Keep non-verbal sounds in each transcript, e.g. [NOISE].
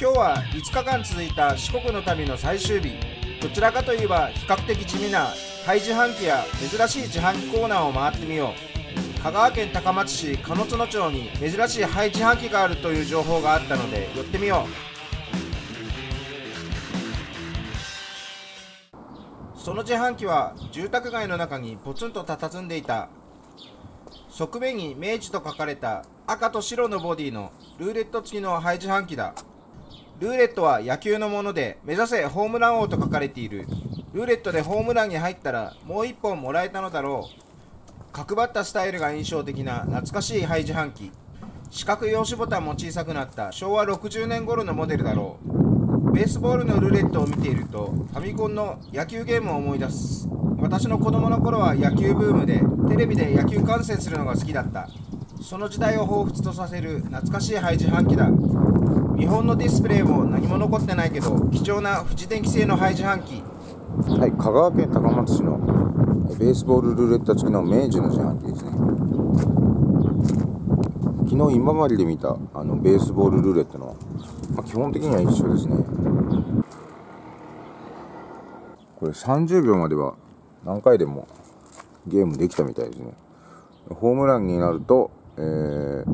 今日は5日間続いた四国の旅の最終日。どちらかといえば比較的地味な廃自販機や珍しい自販機コーナーを回ってみよう。香川県高松市鹿野町に珍しい廃自販機があるという情報があったので寄ってみよう。その自販機は住宅街の中にポツンと佇んでいた。側面に明治と書かれた赤と白のボディのルーレット付きの廃自販機だ。ルーレットは野球のもので目指せホームラン王と書かれている。ルーレットでホームランに入ったらもう1本もらえたのだろう。角張ったスタイルが印象的な懐かしい廃自販機四角い押しボタンも小さくなった。昭和60年頃のモデルだろう。ベースボールのルーレットを見ているとファミコンの野球ゲームを思い出す。私の子供の頃は野球ブームでテレビで野球観戦するのが好きだった。その時代を彷彿とさせる懐かしい廃自販機だ。日本のディスプレイも何も残ってないけど貴重な富士電機製の廃自販機はい香川県高松市のベースボールルーレット付きの明治の自販機ですね。昨日今治で見たあのベースボールルーレットの、まあ、基本的には一緒ですね。これ30秒までは何回でもゲームできたみたいですね。ホームランになると、えー、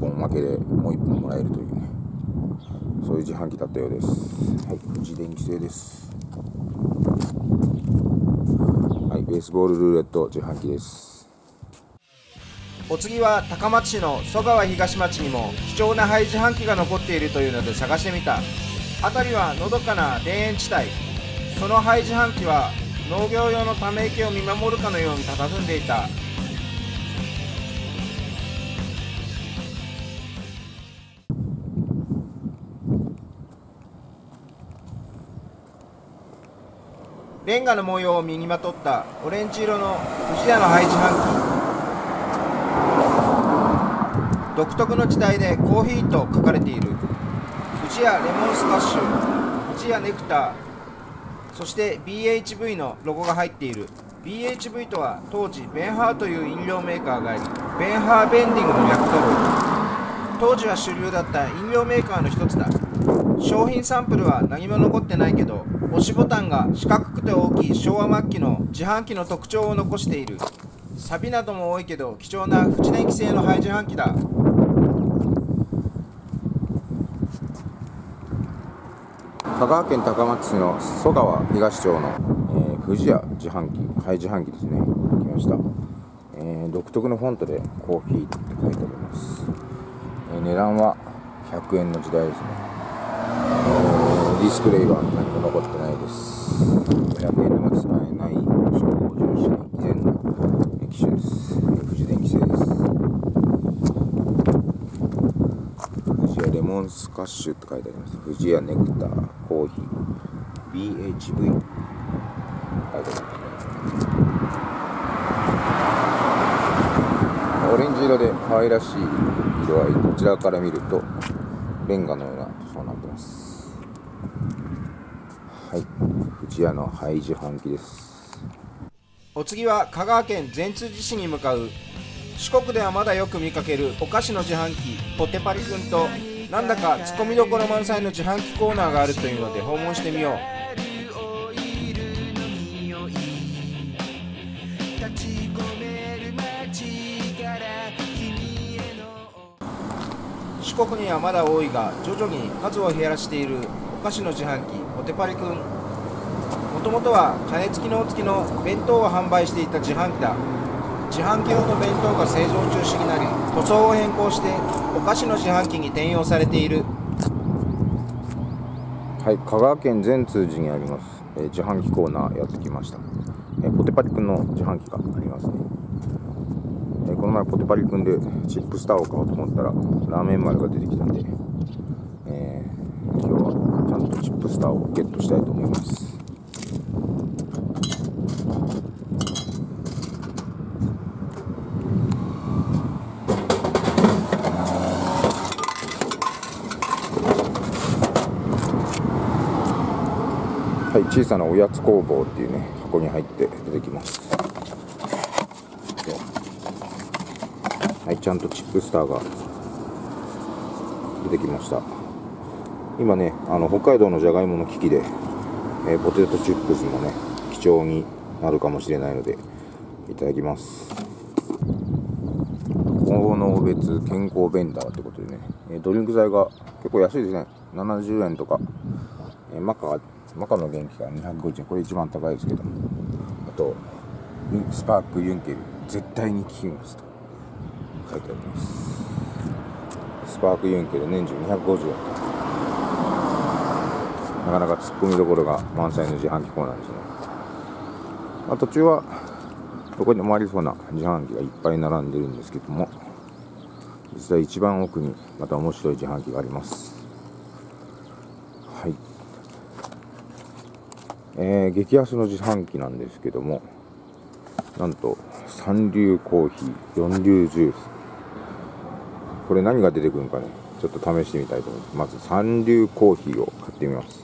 本負けでもう1本もらえるというね。そういう自販機だったようです。はい富士電機製です。はいベースボールルーレット自販機です。お次は高松市の曽川東町にも貴重な廃自販機が残っているというので探してみた。辺りはのどかな田園地帯。その廃自販機は農業用のため池を見守るかのように佇んでいた。レンガの模様を身にまとったオレンジ色の富士屋の配置半機独特の時代でコーヒーと書かれている。富士屋レモンスカッシュ富士屋ネクターそして BHV のロゴが入っている。BHV とは当時ベンハーという飲料メーカーがありベンハーベンディングの略取る当時は主流だった飲料メーカーの一つだ。商品サンプルは何も残ってないけど押しボタンが四角くて大きい昭和末期の自販機の特徴を残している。サビなども多いけど貴重な富士電機製の廃自販機だ。香川県高松市の曽川東町の、えー、富士屋自販機廃自販機ですね。来ました、えー、独特のフォントでコーヒーって書いてあります、えー、値段は100円の時代ですね、ディスプレイは何も残ってないです500円でも使えない昭和57年以前の機種です、え、富士電機製です富士屋レモンスカッシュって書いてあります。富士屋ネクター、コーヒー、BHV 書いてあります。オレンジ色で可愛らしい色合い、こちらから見ると、レンガのようなそうなってます。はい、富士屋の廃自販機です。お次は香川県善通寺市に向かう。四国ではまだよく見かける。お菓子の自販機。ポテパリくんと。なんだかツッコミどころ満載の自販機コーナーがあるというので訪問してみよう。四国にはまだ多いが徐々に数を減らしている。お菓子の自販機ポテパリくん。もともとは金付きの付きの弁当を販売していた自販機だ。自販機用の弁当が製造中止になり塗装を変更してお菓子の自販機に転用されている。はい香川県善通寺にあります、えー、自販機コーナーやってきました、えー、ポテパリくんの自販機がありますね、えー、この前ポテパリくんでチップスターを買おうと思ったらラーメン丸が出てきたんで、え今日はちゃんとチップスターをゲットしたいと思います。はい小さなおやつ工房っていうね箱に入って出てきます。はいちゃんとチップスターが出てきました。今ねあの北海道のじゃがいもの危機で、えーポテトチップスもね貴重になるかもしれないのでいただきます。高能別健康ベンダーってことでね、えードリンク剤が結構安いですね。70円とか、えーマカマカの元気が250円。これ一番高いですけど。あとスパークユンケル絶対に効きますと。書いてあります。スパークユンケル年中250円。なかなか突っ込みどころが満載の自販機コーナーですね、まあ、途中はどこにでもありそうな自販機がいっぱい並んでるんですけども実際一番奥にまた面白い自販機があります。はい。えー、激安の自販機なんですけどもなんと三流コーヒー四流ジュース。これ何が出てくるのかねちょっと試してみたいと思いますまず三流コーヒーを買ってみます。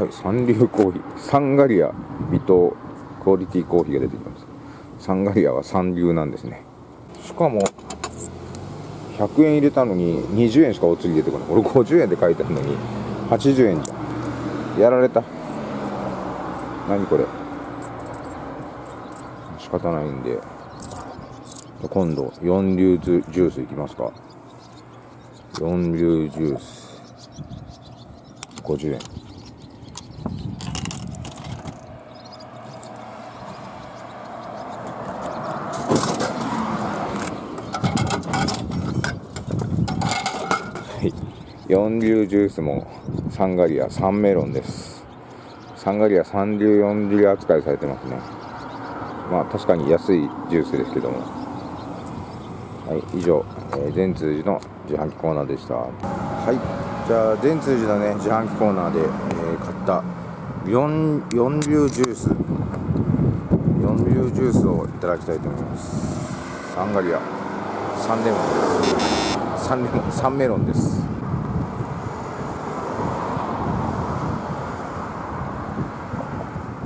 はい三流コーヒーサンガリア微糖クオリティコーヒーが出てきます。サンガリアは三流なんですね。しかも100円入れたのに20円しかお釣り出てこない。俺50円で書いてあるのに80円じゃん。やられた。何これ。仕方ないんで。今度四流ジュースいきますか。四流ジュース。50円はい四流ジュースもサンガリアサンメロンです。サンガリア三流四流扱いされてますね。まあ確かに安いジュースですけども。はい以上、えー善通寺の自販機コーナーでした。はいじゃあ善通寺のね自販機コーナーで、えー買った四四流ジュース。四流ジュースをいただきたいと思います。サンガリア。サンレモンです。サンレモンサンメロンです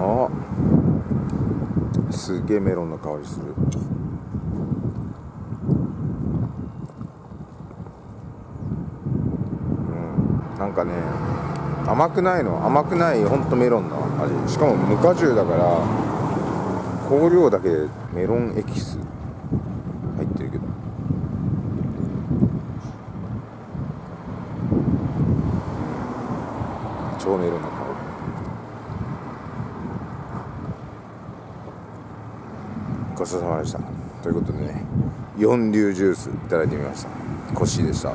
あすげえメロンの香りする。うん。なんかね甘くないの。甘くないほんとメロンの味。しかも無果汁だから香料だけでメロンエキス入ってるけど。超メロンの香りごちそうさまでした。ということでね四流ジュースいただいてみました。コッシーでした。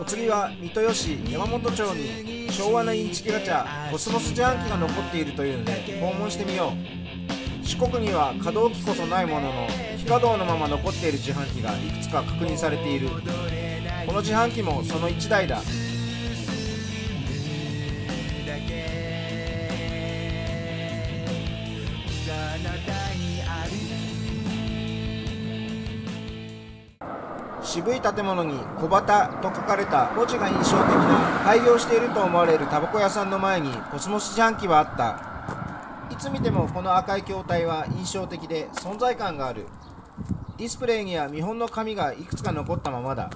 お次は三豊市山本町に昭和のインチキガチャコスモス自販機が残っているというので訪問してみよう。四国には可動機こそないものの非稼働のまま残っている自販機がいくつか確認されている。この自販機もその1台だ渋い建物に小旗と書かれた文字が印象的な廃業していると思われるタバコ屋さんの前にコスモス自販機はあった。いつ見てもこの赤い筐体は印象的で存在感がある。ディスプレイには見本の紙がいくつか残ったままだ。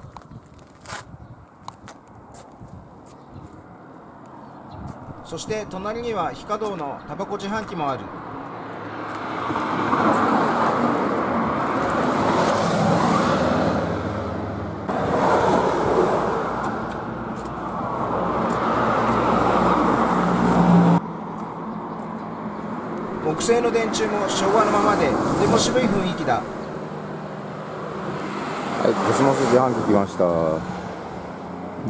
そして隣には非稼働のタバコ自販機もある。木製の電柱も昭和のままでとても渋い雰囲気だはい、コスモス自販機来ました。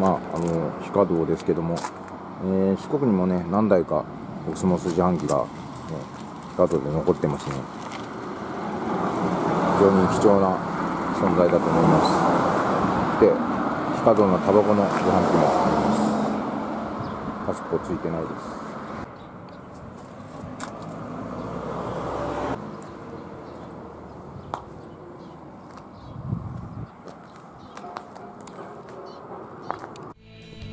まあ、あの、非稼働ですけども、えー四国にもね、何台かコスモス自販機が、ね、非稼働で残ってますね。非常に貴重な存在だと思います。で、非稼働のタバコの自販機もあります。パスポついてないです。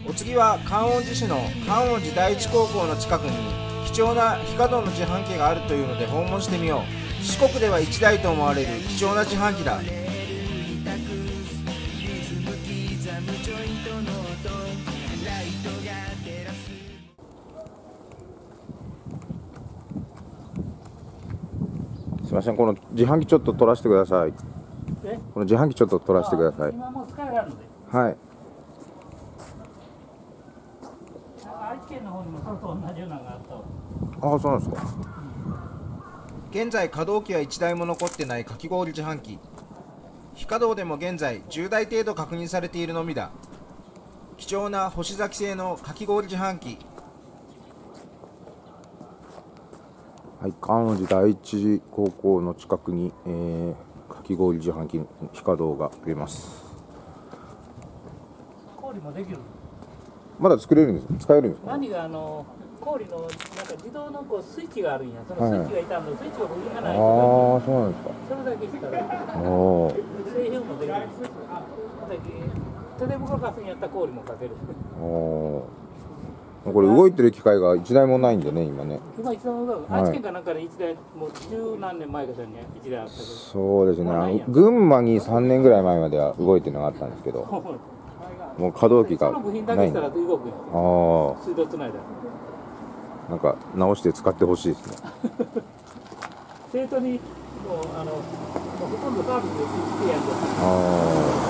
お次は観音寺市の観音寺第一高校の近くに貴重な非稼働の自販機があるというので訪問してみよう。四国では1台と思われる貴重な自販機だ。すみませんこの自販機ちょっと取らせてください。え？この自販機ちょっと取らせてください。はいなんか愛知県の方にもそれと同じようなのがあったわああそうなんですか。現在稼働機は1台も残ってないかき氷自販機。非稼働でも現在10台程度確認されているのみだ。貴重な星崎製のかき氷自販機。はい、川治第一高校の近くに、えー、かき氷自販機の非稼働があります。氷もできるまだ作れるんです使えるんですか？何があの氷のなんか自動のこうスイッチがあるんや。そのはいスイッチがいたんだ、スイッチが部品がああないとーそうなんですか。それだけしたら。おおー。製品もできるだけ手で動かすんやったら氷もかける。おー。これ動いてる機械が一台もないんでね今ね。今一度はい。愛知県かなんかで一台もう十何年前かに一台あったけど。そうですね。群馬に3年ぐらい前までは動いてるのがあったんですけど [LAUGHS] もう稼働機がその部品だないあけしたら動くよあ水道つないだなんか直して使ってほしいですね生徒にもうあのもうほとんどサービスで来てやるあ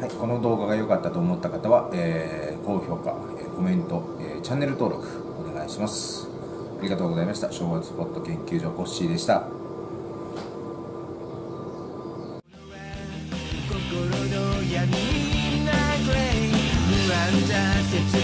はい、この動画が良かったと思った方は、えー高評価、えーコメント、えーチャンネル登録お願いします。ありがとうございました。昭和スポット研究所コッシーでした。as it.